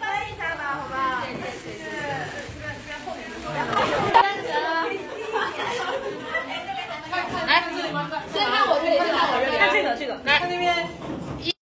翻一下吧，好。来，看这？先看我这里，先看我这里。看这个，这个。看那边。